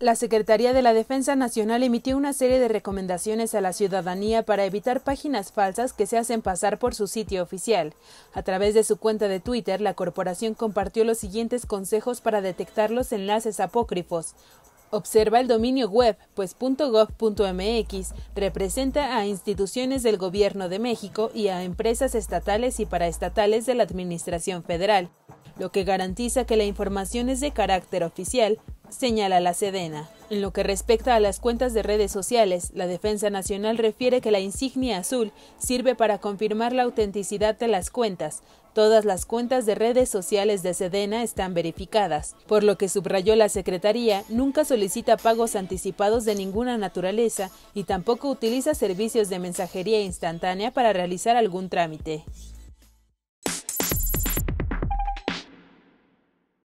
La Secretaría de la Defensa Nacional emitió una serie de recomendaciones a la ciudadanía para evitar páginas falsas que se hacen pasar por su sitio oficial. A través de su cuenta de Twitter, la corporación compartió los siguientes consejos para detectar los enlaces apócrifos. Observa el dominio web, pues .gov.mx representa a instituciones del Gobierno de México y a empresas estatales y paraestatales de la Administración Federal, lo que garantiza que la información es de carácter oficial, señala la Sedena. En lo que respecta a las cuentas de redes sociales, la Defensa Nacional refiere que la insignia azul sirve para confirmar la autenticidad de las cuentas. Todas las cuentas de redes sociales de Sedena están verificadas, por lo que subrayó la Secretaría, nunca solicita pagos anticipados de ninguna naturaleza y tampoco utiliza servicios de mensajería instantánea para realizar algún trámite.